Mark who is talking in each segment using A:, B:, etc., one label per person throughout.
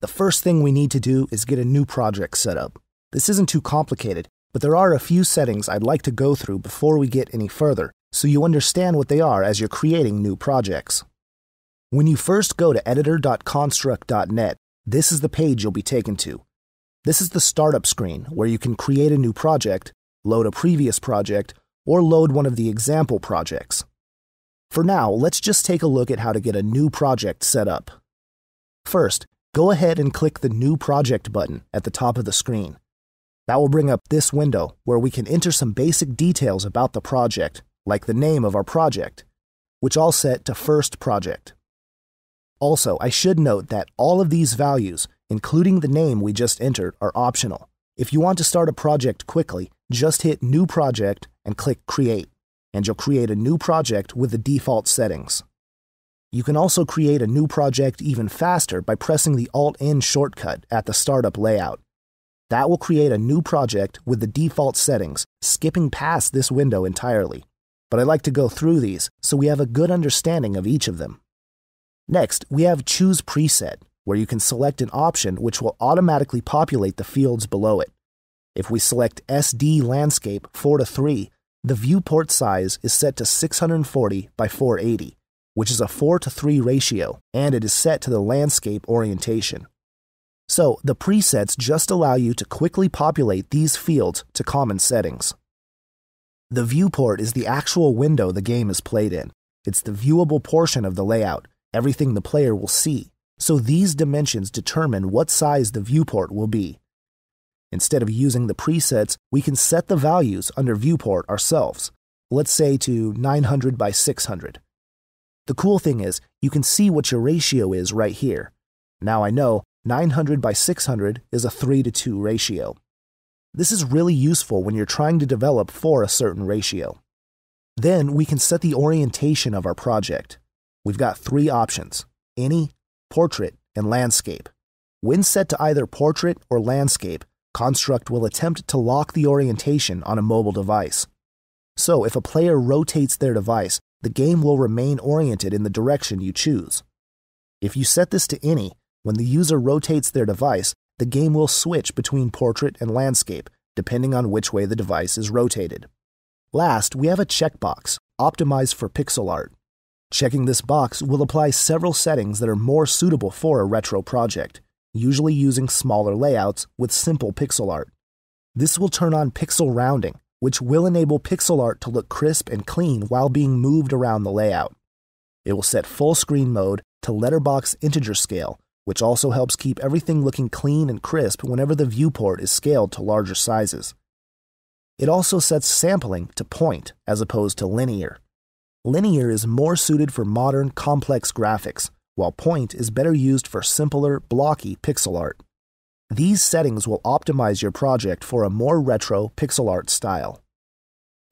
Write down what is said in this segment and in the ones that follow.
A: The first thing we need to do is get a new project set up. This isn't too complicated, but there are a few settings I'd like to go through before we get any further, so you understand what they are as you're creating new projects. When you first go to editor.construct.net, this is the page you'll be taken to. This is the startup screen where you can create a new project, load a previous project, or load one of the example projects. For now, let's just take a look at how to get a new project set up. First, go ahead and click the New Project button at the top of the screen. That will bring up this window where we can enter some basic details about the project, like the name of our project, which I'll set to First Project. Also, I should note that all of these values, including the name we just entered, are optional. If you want to start a project quickly, just hit New Project and click Create, and you'll create a new project with the default settings. You can also create a new project even faster by pressing the Alt-N shortcut at the startup layout. That will create a new project with the default settings, skipping past this window entirely. But I like to go through these so we have a good understanding of each of them. Next, we have Choose Preset, where you can select an option which will automatically populate the fields below it. If we select SD Landscape 4 to 3, the viewport size is set to 640 by 480, which is a 4 to 3 ratio, and it is set to the landscape orientation. So, the presets just allow you to quickly populate these fields to common settings. The viewport is the actual window the game is played in. It's the viewable portion of the layout, everything the player will see, so these dimensions determine what size the viewport will be. Instead of using the presets, we can set the values under viewport ourselves, let's say to 900 by 600. The cool thing is, you can see what your ratio is right here. Now I know 900 by 600 is a 3 to 2 ratio. This is really useful when you're trying to develop for a certain ratio. Then we can set the orientation of our project we've got three options any, portrait, and landscape. When set to either portrait or landscape, Construct will attempt to lock the orientation on a mobile device. So, if a player rotates their device, the game will remain oriented in the direction you choose. If you set this to any, when the user rotates their device, the game will switch between portrait and landscape, depending on which way the device is rotated. Last, we have a checkbox, Optimize for Pixel Art. Checking this box will apply several settings that are more suitable for a retro project, usually using smaller layouts with simple pixel art. This will turn on pixel rounding, which will enable pixel art to look crisp and clean while being moved around the layout. It will set full screen mode to letterbox integer scale, which also helps keep everything looking clean and crisp whenever the viewport is scaled to larger sizes. It also sets sampling to point as opposed to linear. Linear is more suited for modern, complex graphics, while point is better used for simpler, blocky pixel art. These settings will optimize your project for a more retro pixel art style.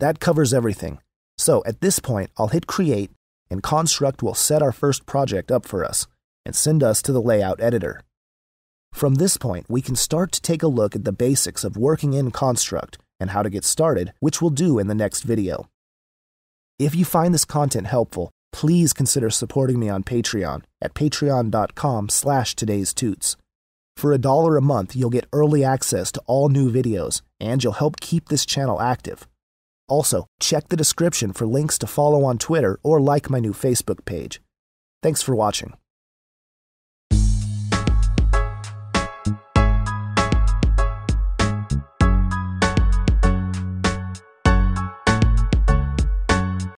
A: That covers everything. So at this point, I'll hit Create, and Construct will set our first project up for us and send us to the layout editor. From this point, we can start to take a look at the basics of working in Construct and how to get started, which we'll do in the next video. If you find this content helpful, please consider supporting me on Patreon at patreon.com slash today's tuts. For a dollar a month, you'll get early access to all new videos, and you'll help keep this channel active. Also, check the description for links to follow on Twitter or like my new Facebook page. Thanks for watching.